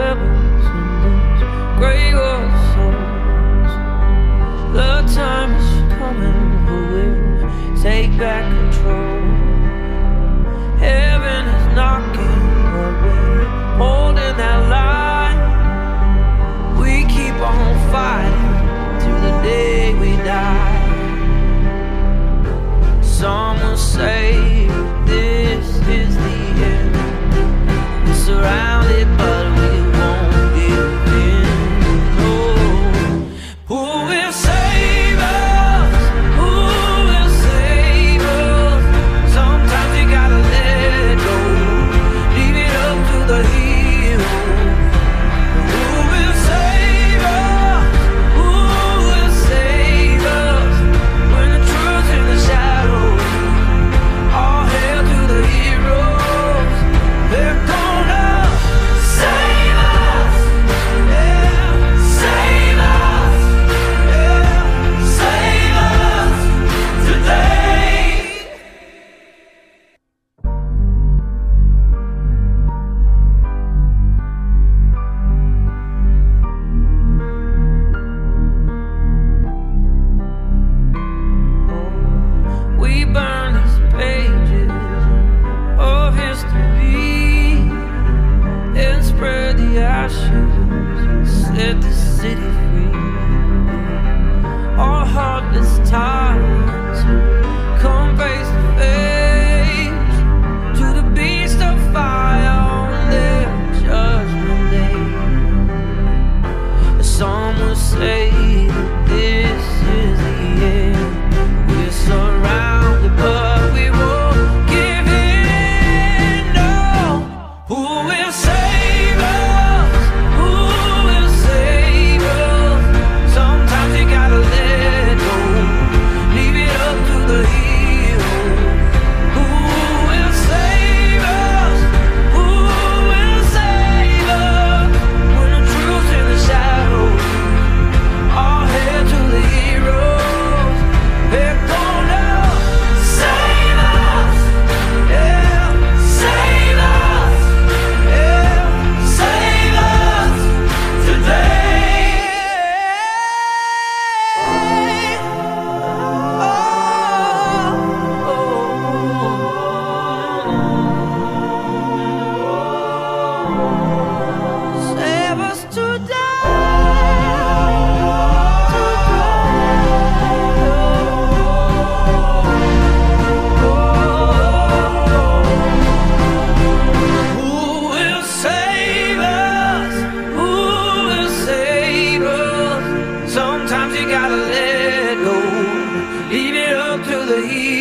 ever We gotta let go. Leave it up to the heat.